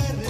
perder.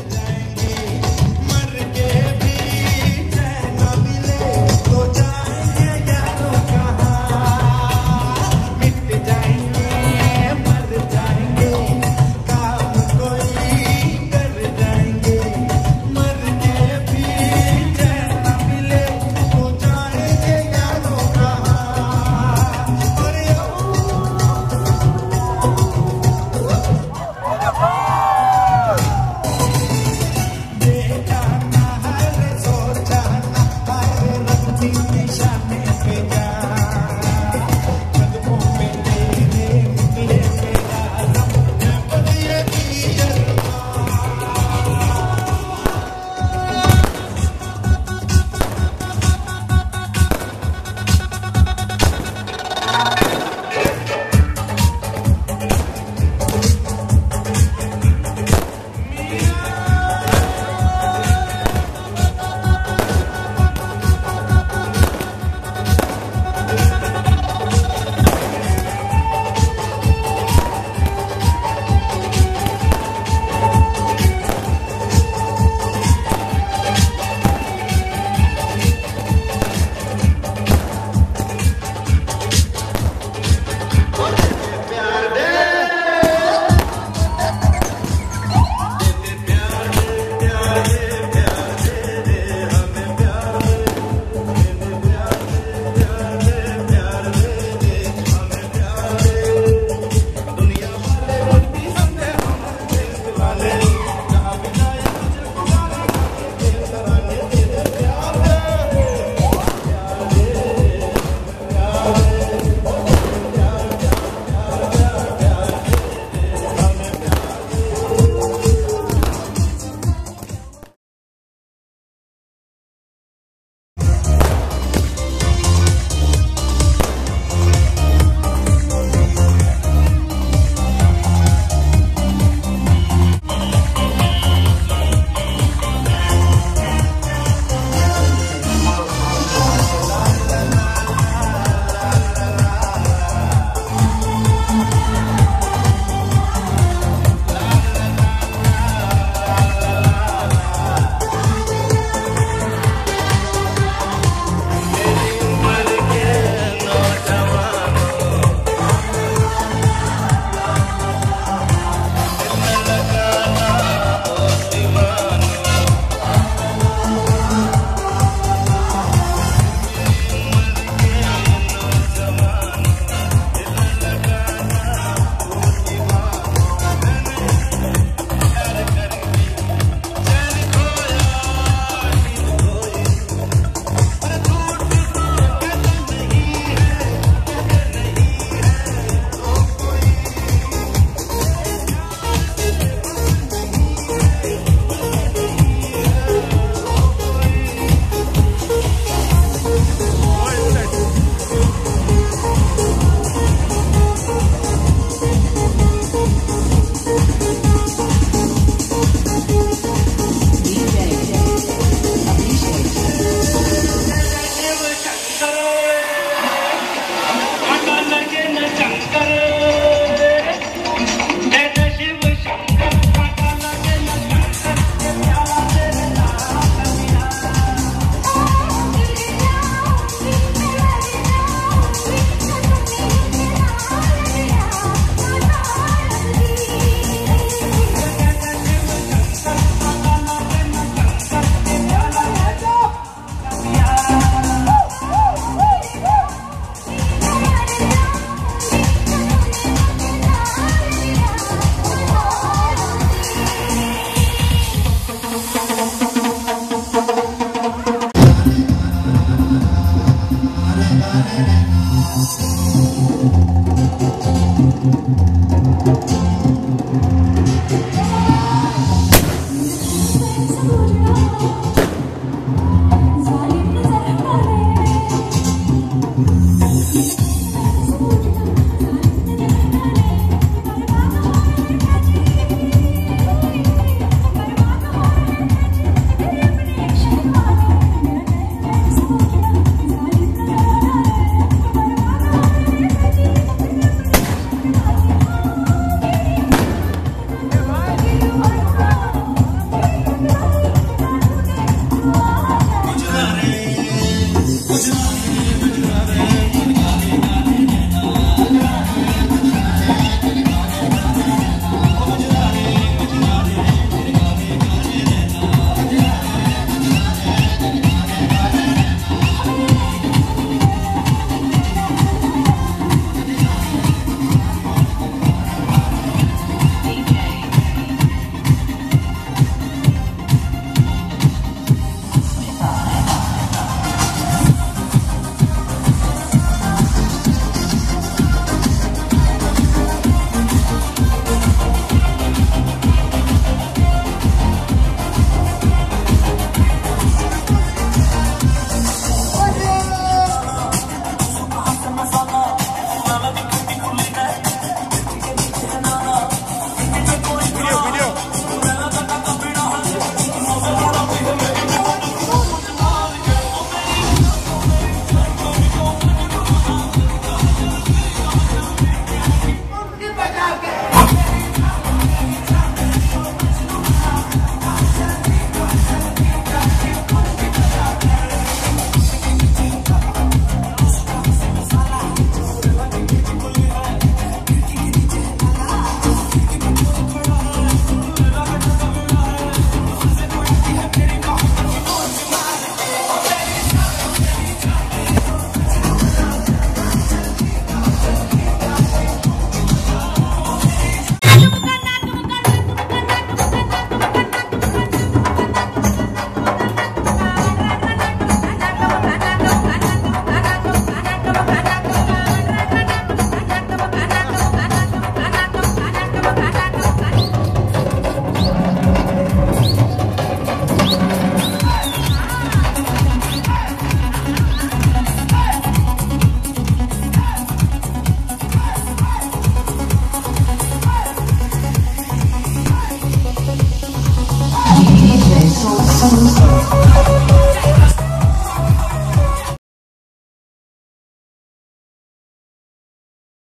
Bye.